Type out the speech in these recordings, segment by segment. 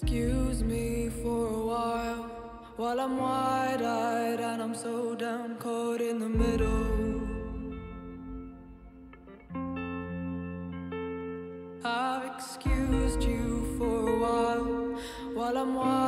Excuse me for a while. While I'm wide-eyed and I'm so down Caught in the middle. I've excused you for a while. While I'm wide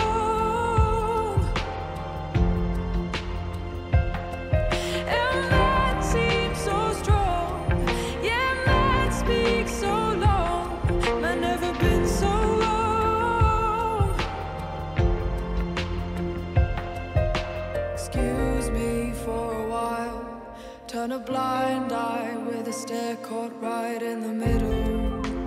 Turn a blind eye with a stare caught right in the middle.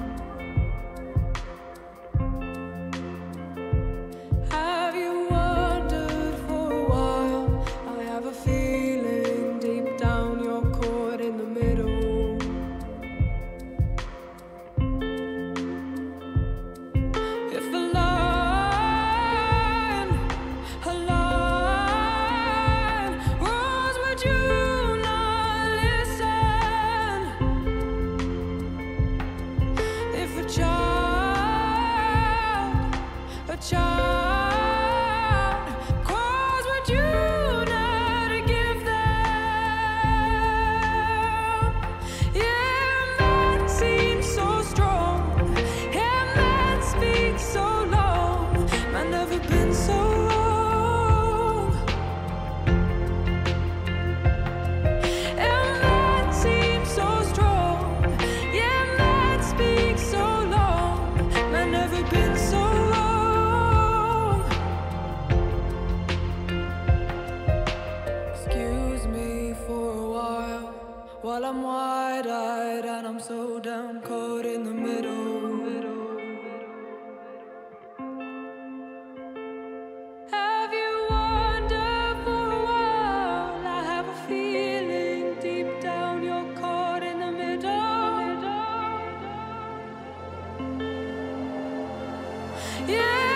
While I'm wide eyed and I'm so down caught in the middle. Have you wondered for a while? I have a feeling deep down you're caught in the middle. Yeah.